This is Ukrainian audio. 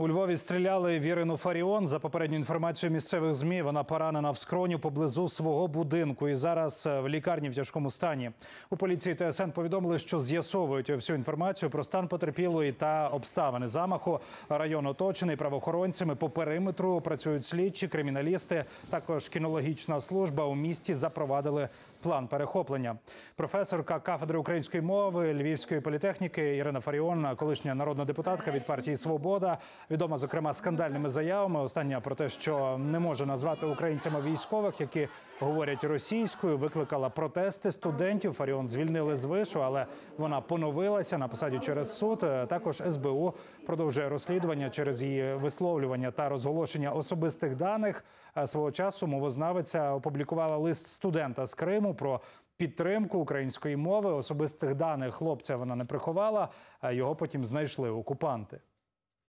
У Львові стріляли Вірину Фаріон. За попередньою інформацією місцевих змі, вона поранена в скроню поблизу свого будинку і зараз е, в лікарні в тяжкому стані. У поліції ТСН повідомили, що з'ясовують всю інформацію про стан потерпілої та обставини замаху. Район оточений правоохоронцями. По периметру працюють слідчі, криміналісти. Також кінологічна служба у місті запровадили план перехоплення. Професорка кафедри української мови Львівської політехніки Ірина Фаріон, колишня народна депутатка від партії Свобода, відома зокрема скандальними заявами. Остання про те, що не може назвати українцями військових, які говорять російською, викликала протести студентів. Фаріон звільнили з вишу, але вона поновилася на посаді через суд. Також СБУ продовжує розслідування через її висловлювання та розголошення особистих даних. Е, Свого часу мовознавиця опублікувала лист студента з Криму про підтримку української мови. Особистих даних хлопця вона не приховала. а Його потім знайшли окупанти.